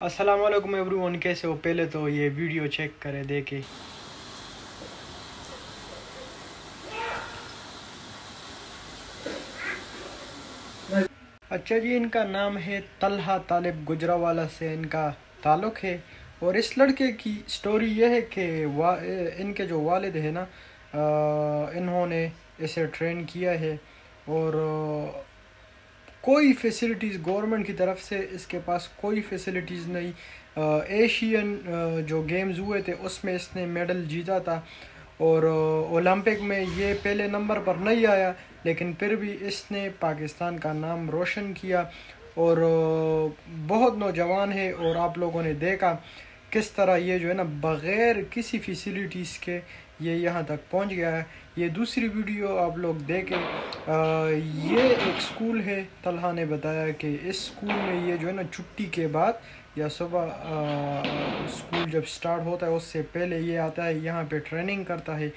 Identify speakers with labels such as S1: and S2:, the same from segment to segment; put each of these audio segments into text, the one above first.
S1: अस्सलाम वालेकुम एवरीवन कैसे हो? पहले तो ये वीडियो चेक करें, देखे। अच्छा जी, इनका नाम है तलहा तालिब गुजरावाला से इनका ताल्लुक़ है। और इस लड़के की स्टोरी यह है कि इनके जो वालिद है ना इन्होंने इसे ट्रेन किया है। और कोई फैसिलिटीज़ गवर्नमेंट की तरफ़ से इसके पास कोई फैसिलिटीज़ नहीं। एशियन जो गेम्स हुए थे, उसमें इसने मेडल जीता था। और ओलंपिक में ये पहले नंबर पर नहीं आया, लेकिन फिर भी इसने पाकिस्तान का नाम रोशन किया। और बहुत नौजवान है और आप लोगों ने देखा किस तरह ये जो है ना, बग़ैर किसी फैसिलिटीज़ के ये यहाँ तक पहुँच गया है। ये दूसरी वीडियो आप लोग देखें। ये एक स्कूल है, तलहा ने बताया कि इस स्कूल में ये जो है ना, छुट्टी के बाद या सुबह स्कूल जब स्टार्ट होता है, उससे पहले ये आता है, यहाँ पे ट्रेनिंग करता है।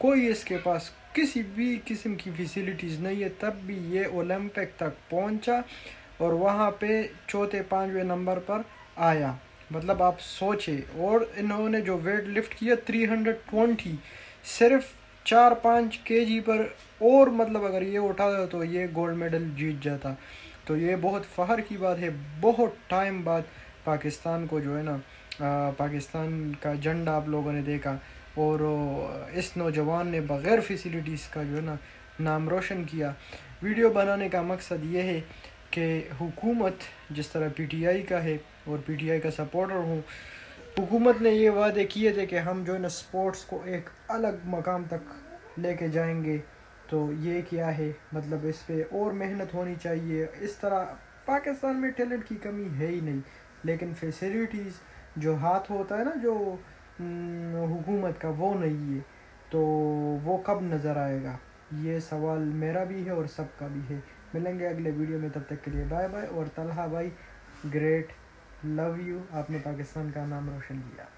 S1: कोई इसके पास किसी भी किस्म की फैसिलिटीज़ नहीं है, तब भी ये ओलंपिक तक पहुँचा और वहाँ पे चौथे पाँचवें नंबर पर आया। मतलब आप सोचे, और इन्होंने जो वेट लिफ्ट किया 320 सिर्फ़ चार पाँच के जी पर, और मतलब अगर ये उठा तो ये गोल्ड मेडल जीत जाता। तो ये बहुत फ़ख्र की बात है, बहुत टाइम बाद पाकिस्तान को जो है ना पाकिस्तान का झंडा आप लोगों ने देखा, और इस नौजवान ने बग़ैर फैसिलिटीज़ का जो है ना, नाम रोशन किया। वीडियो बनाने का मकसद ये है कि हुकूमत, जिस तरह पीटीआई का है और पीटीआई का सपोर्टर हूँ, हुकूमत ने ये वादे किए थे कि हम जो है ना स्पोर्ट्स को एक अलग मकाम तक लेके जाएँगे। तो ये क्या है? मतलब इस पर और मेहनत होनी चाहिए। इस तरह पाकिस्तान में टैलेंट की कमी है ही नहीं। लेकिन फैसिलिटीज़ जो हाथ होता है ना, जो हुकूमत का, वो नहीं है। तो वो कब नज़र आएगा? ये सवाल मेरा भी है और सबका भी है। मिलेंगे अगले वीडियो में, तब तक के लिए बाय बाय और तलहा भाई, ग्रेट, लव यू, आपने पाकिस्तान का नाम रोशन किया।